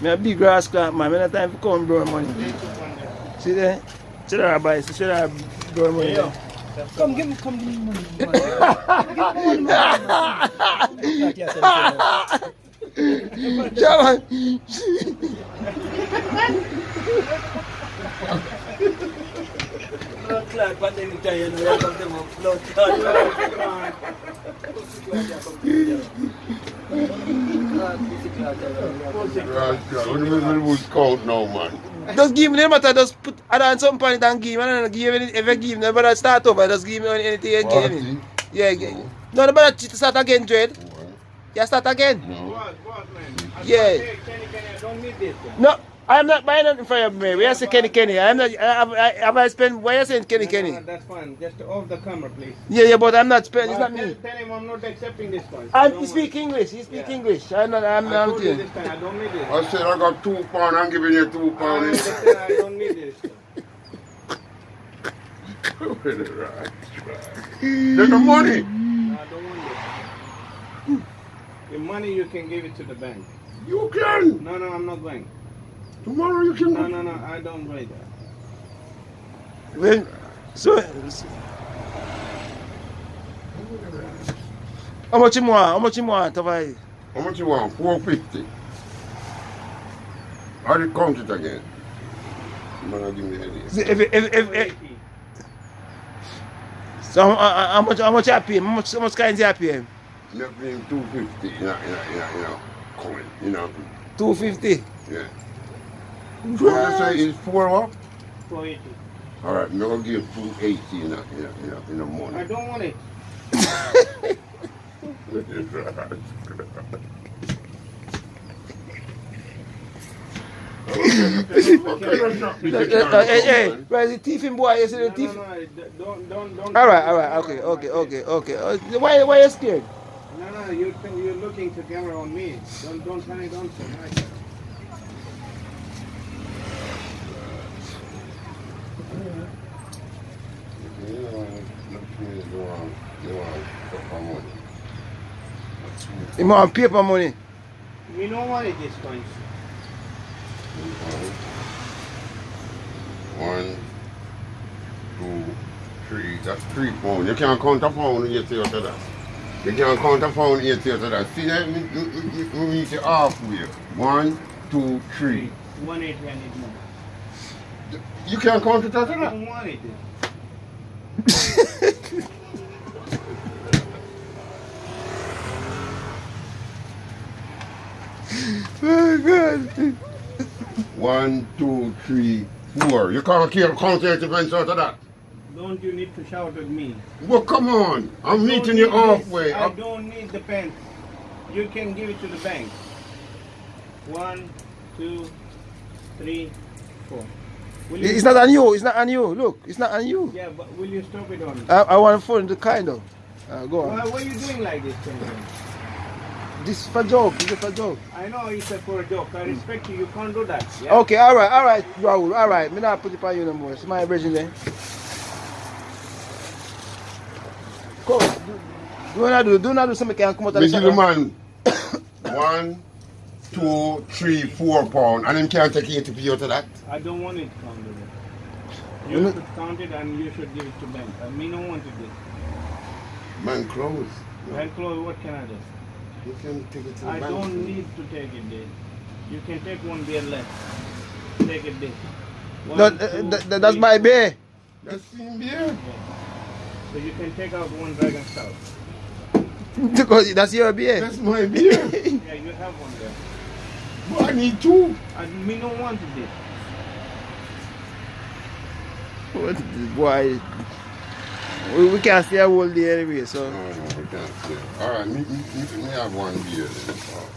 Me a big grass clamp man, me no time for come borrow money. See there? See there boy, see there borrow money. Yo, come give me, come give me money. give me money, money. Chairman. Blood clot, but then you tell you know, you come to my blood clot. What do you mean we count now, man? Just give me the matter, just put add on some point and give me. I don't give any, if you give me, but start over, just give me anything you give Yeah, yeah. No, no, but start again, Dread. Yeah, start again. No. What, what, man? Yeah. Hey, Kenny, Kenny, I don't need this. one. No, I'm not buying nothing for you, man. We are saying Kenny Kenny. I'm not, I, I, have I spent, why you saying Kenny No, no, Kenny? no, that's fine. Just off the camera, please. Yeah, yeah, but I'm not spending, it's not tell, me. tell him I'm not accepting this one. I Don't speak worry. English, he speak Yeah. English. I'm not, I'm I not, told you I'm this time, I don't need this. I said I got two pound, I'm giving you two I pound. understand, I don't need this. right, There's the money. No, I don't want this. The money you can give it to the bank. You can. No, no, I'm not going. Tomorrow you can. No, no, no, I don't buy that. When, so, how much you want? How much you want? Have I? How much you want? 450. How did count it again? Man, I give me the headache. If, if, if, if, if, so how, how how much, how much you pay him? How much, how much kinds you pay him? You're paying 250, you know, you know, you know, coin, you know. 250. Yeah. So you say it's four what? 480. All right, I'm gonna give 280 in a, in a, in a, in a I month. don't want it. Uh, uh, hey, hey, where's the thiefing boy? You see the No, thief? no, no, don't, don't, don't. All right, all right, okay, okay, okay, okay. Uh, why, why you scared? No, no, you, you're looking to camera on me. Don't, don't turn it on so much. You know, look me, you want, you want for money. You want paper money? We don't want it this coins. One, two, three. That's three pounds. You can't count a pound eight to that. You can't count a pound eight to that. See that? We, we, we, we meet halfway. One, two, three. 180 more. You can't count it I that. don't want it. Oh, God. One, two, three, four. You can't keep count eight events out of that. Don't you need to shout at me? Well, come on. I'm Don't meeting you need this. halfway. I I'm- don't need the pen. You can give it to the bank. One, two, three, four. Will It's not on you, it's not on you. Look, it's not on you. Yeah, but will you stop it on? I, I want to phone the kind of. Uh, go on. Why, why are you doing like this, Kenny? This is for joke, this is for joke. I know it's a for a joke. I respect you. You can't do that. Yeah? Okay, all right, all right, Raul, all right. Me not put it on you no more. It's my version then. Come, do, do not do, do not do something can come out of Me the give the shop. man one, two, three, four pound, and him can't take eighty p out of that. I don't want it counted. You You know- should count it and you should give it to bank. I mean, don't want it this. Man, close. No, Bank close, what can I do? you can take it to the I bank. don't need to take it there. You can take one beer left. Take it there. One, No, two, th- th- that's three. my beer. That's in there. So you can take out one dragon stout. because that's your beer. That's my beer. Yeah, you have one there. But I need two. I me don't want it there. What the boy? We, we can't stay a whole day anyway, so. No, no, we can't say. All right, me, me, me, me have one beer then. Oh.